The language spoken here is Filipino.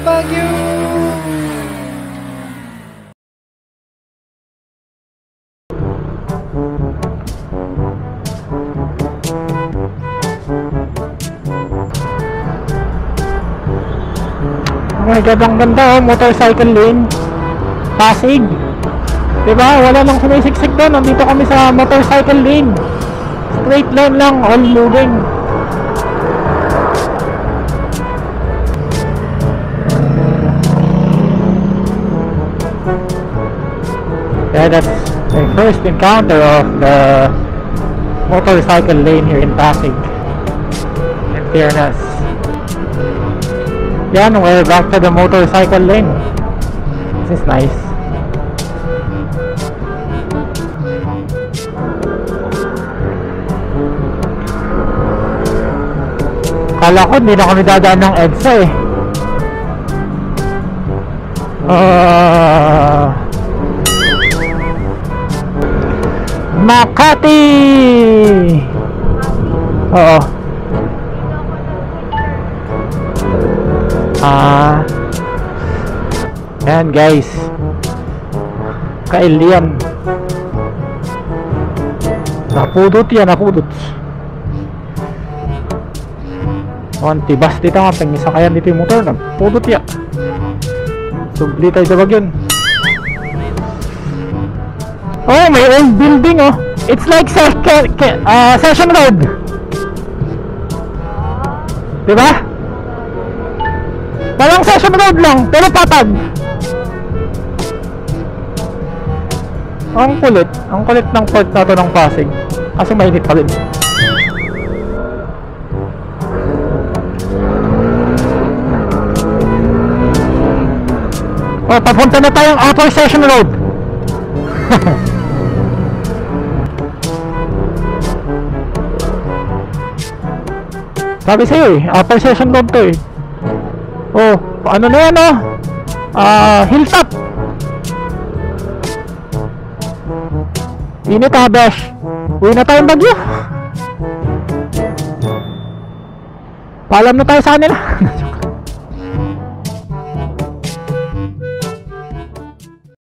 Baguio! Oh my god, ang ganda oh, motorcycle lane. Pasig. Diba? Wala nang sumisiksik doon. Nandito kami sa motorcycle lane. Straight line lang, all moving. Yeah, that's the first encounter of the motorcycle lane here in Pasig. In fairness. Yan, we're back to the motorcycle lane. This is nice. Kala ko hindi na kami dadaan ng EDSA eh. Ah. Makati! Oo. Ah. Yan guys. Kail yan. Napudot yan, napudot. Oh, tibas dito nga, pang isa dito yung motor, napudot yan. Subli tayo sa bagyon. Oh, may old building oh. It's like sa ke, ke, ah, Session Road. Diba? Parang Session Road lang, pero patag. Ang kulit. Ang kulit ng port na to ng Pasig. Kasi mainit pa rin. Oh, papunta na tayong Upper Session Road. Sabi sa'yo eh, Upper Session Road to eh. Oh, ano na yan oh? Ah, hilltop. Init ha, Besh. Uwi na tayong bagyo. Paalam na tayo sa kanila.